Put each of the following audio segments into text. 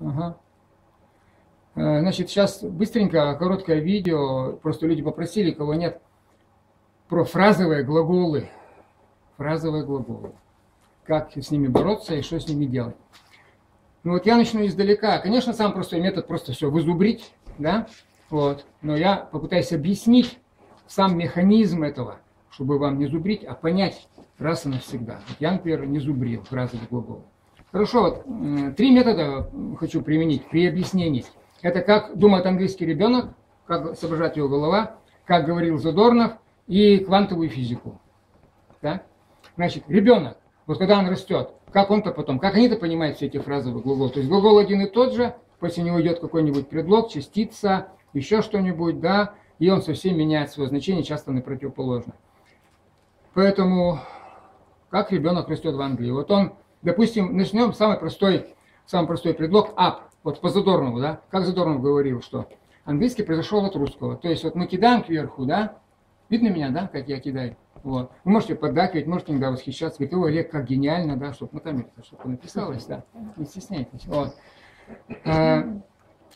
Ага. Э, Значит, сейчас быстренько, короткое видео, просто люди попросили, кого нет, про фразовые глаголы. Фразовые глаголы. Как с ними бороться и что с ними делать. Ну вот я начну издалека. Конечно, сам простой метод просто все вызубрить, да, вот. Но я попытаюсь объяснить сам механизм этого, чтобы вам не зубрить, а понять раз и навсегда. Вот я, например, не зубрил фразовые глаголы. Хорошо, вот м, три метода хочу применить при объяснении. Это как думает английский ребенок, как соображает его голова, как говорил Задорнов, и квантовую физику. Да? Значит, ребенок, вот когда он растет, как он-то потом, как они-то понимают все эти фразовые глаголы. То есть глагол один и тот же, после него идет какой-нибудь предлог, частица, еще что-нибудь, да, и он совсем меняет свое значение, часто на противоположное. Поэтому, как ребенок растет в Англии? Вот он, допустим, начнем самый простой, самый простой предлог up, вот по Задорнову, да, как Задорнов говорил, что английский произошел от русского. То есть вот мы кидаем кверху, да, видно меня, да, как я кидаю? Вот. Вы можете поддакивать, можете иногда восхищаться, говорить, ой, Олег, как гениально, да, чтобы на камере, чтобы написалось, да, не стесняйтесь. Вот. А,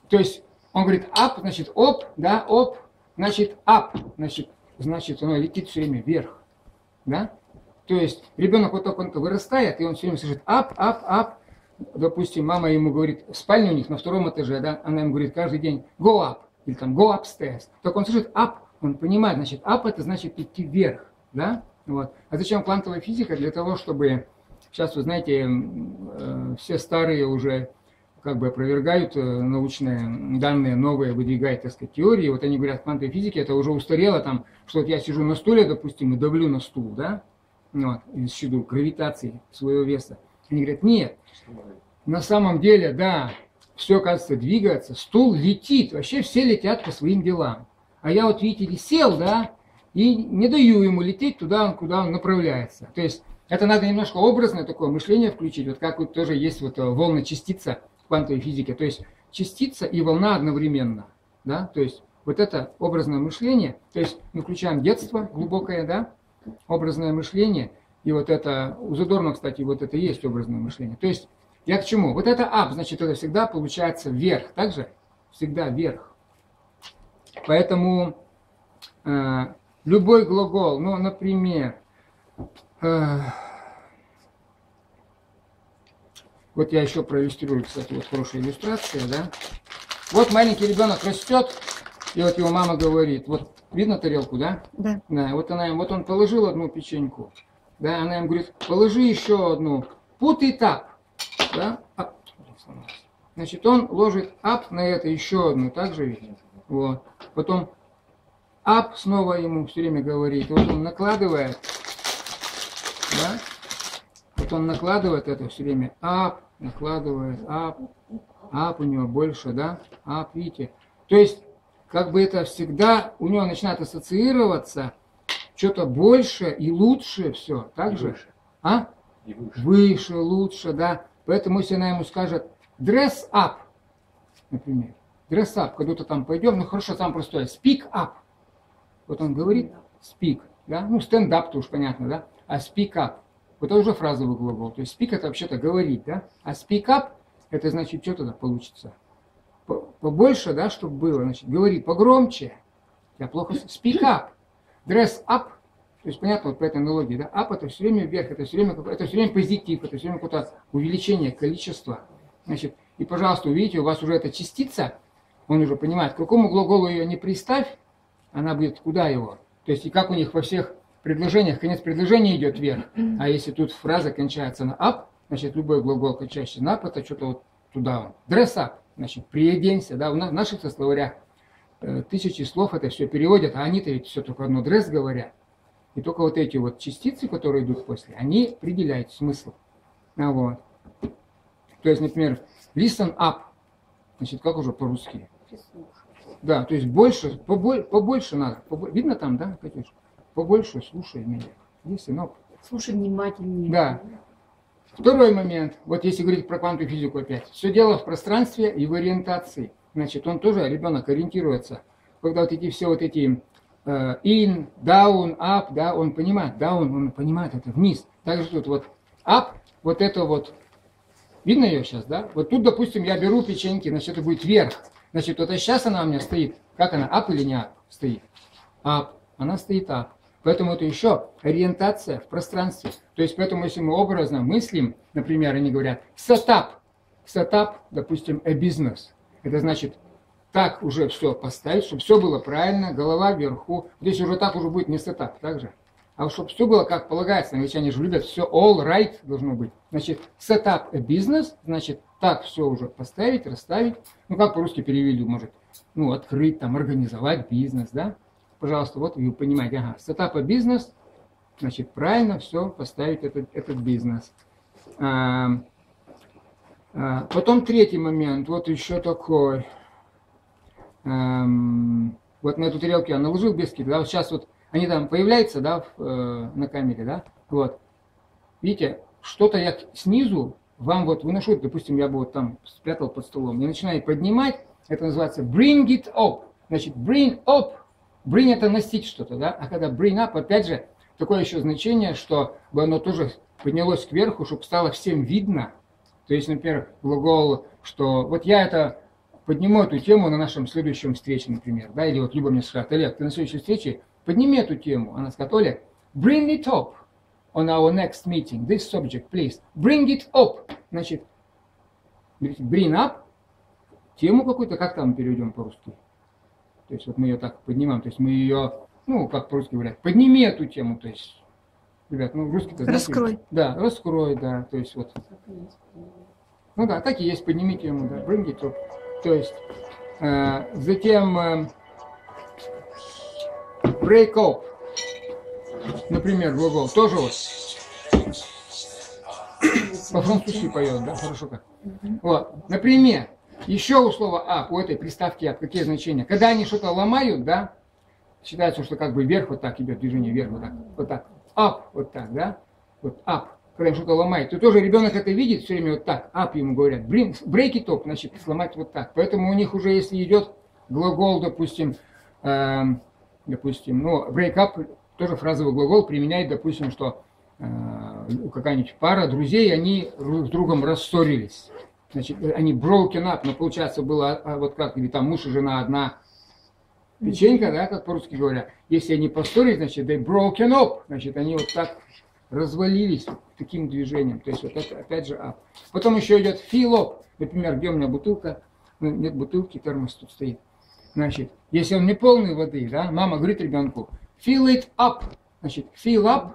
то есть он говорит up, значит оп, да, оп, значит up, значит, значит оно летит все время вверх, да. То есть ребенок вот только он вырастает, и он все время слышит up, up, up. Допустим, мама ему говорит, спальня у них на втором этаже, да, она ему говорит каждый день go up, или там go upstairs. Только он слышит up, он понимает, значит, up это значит идти вверх, да. Вот. А зачем квантовая физика? Для того, чтобы, сейчас вы знаете, э, все старые уже как бы опровергают э, научные данные, новые выдвигают, так сказать, теории. Вот они говорят, квантовой физики это уже устарело, там, что вот я сижу на стуле, допустим, и давлю на стул, да, вот, из считу гравитации своего веса. Они говорят, нет, на самом деле, да, все, кажется, двигается, стул летит, вообще все летят по своим делам. А я вот, видите сел, да, и не даю ему лететь туда, куда он направляется. То есть это надо немножко образное такое мышление включить, вот как вот тоже есть вот э, волна частица, квантовой физике. То есть частица и волна одновременно. Да? То есть вот это образное мышление, то есть мы включаем детство глубокое, да, образное мышление, и вот это, у Задорнова, кстати, вот это и есть образное мышление. То есть я к чему? Вот это up, значит, это всегда получается вверх, также всегда вверх. Поэтому э, любой глагол, ну, например, э, Вот я еще проиллюстрирую, кстати, вот хорошая иллюстрация, да. Вот маленький ребенок растет, и вот его мама говорит, вот видно тарелку, да? Да. Да, вот она вот он положил одну печеньку, да, она им говорит, положи еще одну, it up, да, up. Значит, он ложит up на это еще одну, так же ведь? Вот. Потом up снова ему все время говорит, вот он накладывает, да, вот он накладывает это все время up, накладывает up, up у него больше, да, up, видите. То есть, как бы это всегда у него начинает ассоциироваться что-то больше и лучше все, так И же? выше. А? И выше. Выше, лучше, да. Поэтому, если она ему скажет dress up, например, dress up, когда-то там пойдем, ну хорошо, там простое, speak up. Вот он говорит speak, да, ну stand up, то уж понятно, да, а speak up. Вот это уже фразовый глагол. То есть speak это вообще-то говорить, да, а speak up это значит, что тогда получится? По- Побольше, да, чтобы было, значит, говори погромче. Я плохо... Speak up. Dress up. То есть понятно, вот по этой аналогии, да, up это все время вверх, это все время, это все время позитив, это все время какое-то увеличение количества. Значит, и, пожалуйста, увидите, у вас уже эта частица, он уже понимает, к какому глаголу ее не приставь, она будет куда его. То есть и как у них во всех предложениях, конец предложения идет вверх, а если тут фраза кончается на up, значит любой глагол, кончающийся на up, это что-то вот туда. Dress up, значит приоденься, да, в на- в наших словарях э, тысячи слов это все переводят, а они-то ведь все только одно dress говорят. И только вот эти вот частицы, которые идут после, они определяют смысл. А вот. То есть, например, listen up, значит, как уже по-русски? Да, то есть больше, поболь- побольше надо. Побо- Видно там, да, Катюш? Побольше слушай меня. Listen up. Слушай внимательнее. Да. Второй момент, вот если говорить про квантовую физику опять, все дело в пространстве и в ориентации. Значит, он тоже, ребенок, ориентируется. Когда вот эти все вот эти э, in, down, up, да, он понимает, down, он понимает это вниз. Также тут вот up, вот это вот Видно ее сейчас, да? Вот тут, допустим, я беру печеньки, значит, это будет вверх. Значит, вот сейчас она у меня стоит. Как она, up или не up стоит? Up. Она стоит up. Поэтому это еще ориентация в пространстве. То есть, поэтому, если мы образно мыслим, например, они говорят, set up. Set up, допустим, a business. Это значит, так уже все поставить, чтобы все было правильно, голова вверху. Здесь уже так уже будет не set up, так же? А чтобы все было как полагается, англичане же любят, все all right должно быть. Значит, up a business, значит, так все уже поставить, расставить. Ну, как по-русски перевели, может, ну, открыть, там, организовать бизнес, да? Пожалуйста, вот вы понимаете, ага, a business, значит, правильно все поставить этот, этот бизнес. А, а, потом третий момент, вот еще такой. А, вот на эту тарелку я наложил бисквит, да, вот сейчас вот они там появляются, да, в, э, на камере, да, вот. Видите, что-то я снизу вам вот выношу, допустим, я бы вот там спрятал под столом, я начинаю поднимать, это называется bring it up. Значит, bring up, bring это носить что-то, да, а когда bring up, опять же, такое еще значение, что бы оно тоже поднялось кверху, чтобы стало всем видно. То есть, например, глагол, что вот я это подниму эту тему на нашем следующем встрече, например, да, или вот Люба мне скажет, Олег, ты на следующей встрече подними эту тему. Она сказала, Оля, bring it up on our next meeting, this subject, please. Bring it up. Значит, bring up, тему какую-то, как там переведем по-русски? То есть вот мы ее так поднимаем, то есть мы ее, ну, как по-русски говорят, подними эту тему, то есть, ребят, ну, русский-то... Раскрой. Да, раскрой, да, то есть вот. Ну да, так и есть, подними тему, да, bring it up. То есть, э, затем... Э, break up. Например, глагол. Тоже вот. По-французски поет, да? Хорошо как. Вот. Например, еще у слова up, у этой приставки up, какие значения? Когда они что-то ломают, да, считается, что как бы вверх вот так идет движение, вверх вот так, вот так. Up, вот так, да? Вот up. Когда что-то ломает, то тоже ребенок это видит все время вот так. Up ему говорят. Break it up, значит, сломать вот так. Поэтому у них уже, если идет глагол, допустим, эм, допустим, ну, break up, тоже фразовый глагол применяет, допустим, что э, какая-нибудь пара друзей, они друг с другом рассорились. Значит, они broken up, но получается было а, вот как, или там муж и жена одна печенька, да, как по-русски говоря. Если они поссорились, значит, they broken up, значит, они вот так развалились таким движением. То есть вот это опять же up. Потом еще идет fill up. Например, где у меня бутылка? Ну, нет бутылки, термос тут стоит. Значит, если он не полный воды, да, мама говорит ребенку, fill it up. Значит, fill up,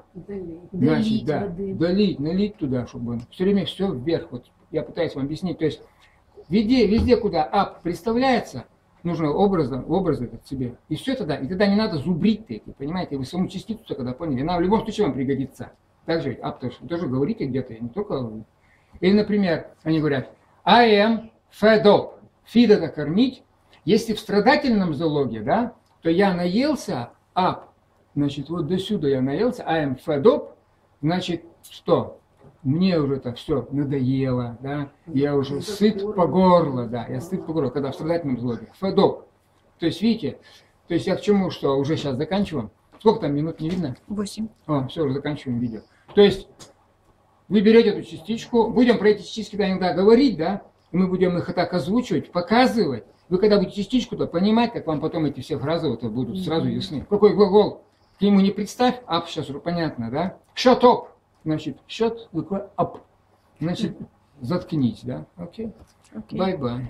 значит, да, воды. долить, налить туда, чтобы он все время все вверх. Вот я пытаюсь вам объяснить. То есть везде, везде, куда up представляется, нужно образом, образ этот себе. И все тогда, и тогда не надо зубрить эти, понимаете, вы саму частицу когда поняли, она в любом случае вам пригодится. Также ведь up тоже, тоже говорите где-то, не только... Или, например, они говорят, I am fed up. Feed это если в страдательном залоге, да, то я наелся, up, значит, вот до сюда я наелся, I am fed up, значит, что? Мне уже это все надоело, да, я уже сыт по горло, да, я сыт по горло, когда в страдательном. Fed up. То есть, видите, то есть я к чему, что уже сейчас заканчиваем. Сколько там минут не видно? Восемь. О, все, уже заканчиваем видео. То есть вы берете эту частичку, будем про эти частички иногда говорить, да, и мы будем их так озвучивать, показывать, вы когда будете частичку-то понимать, как вам потом эти все фразы вот будут сразу ясны. Какой глагол? К нему не представь, ап сейчас уже понятно, да? Shut Значит, shut, up. Значит, заткнись, да? Окей? Bye-bye.